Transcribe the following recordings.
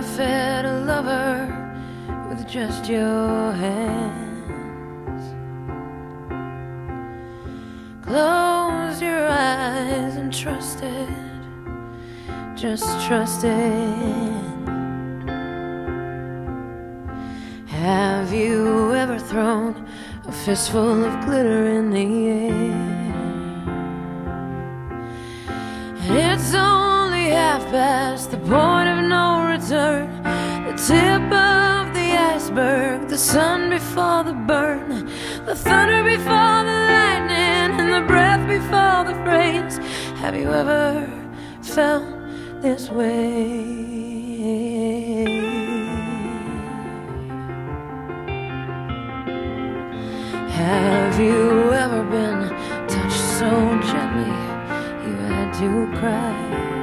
ever fed a lover with just your hands? Close your eyes and trust it, just trust it. Have you ever thrown a fistful of glitter in the air? It's only half past the point iceberg, the sun before the burn, the thunder before the lightning, and the breath before the phrase. Have you ever felt this way? Have you ever been touched so gently you had to cry?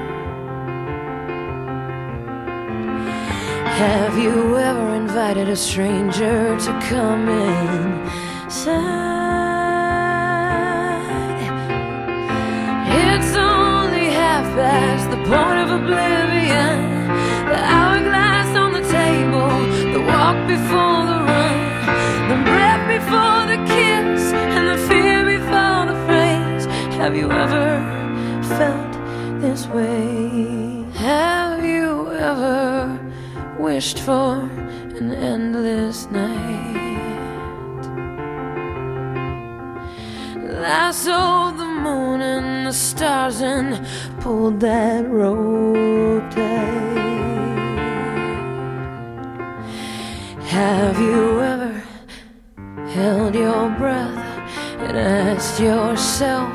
Have you ever invited a stranger to come inside? It's only half past the point of oblivion. The hourglass on the table, the walk before the run, the breath before the kiss, and the fear before the phrase. Have you ever felt this way? Have you ever wished for an endless night? Lassoed the moon and the stars and pulled that rope tight. Have you ever held your breath and asked yourself,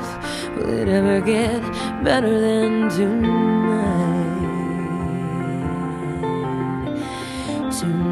will it ever get better than tonight? Soon.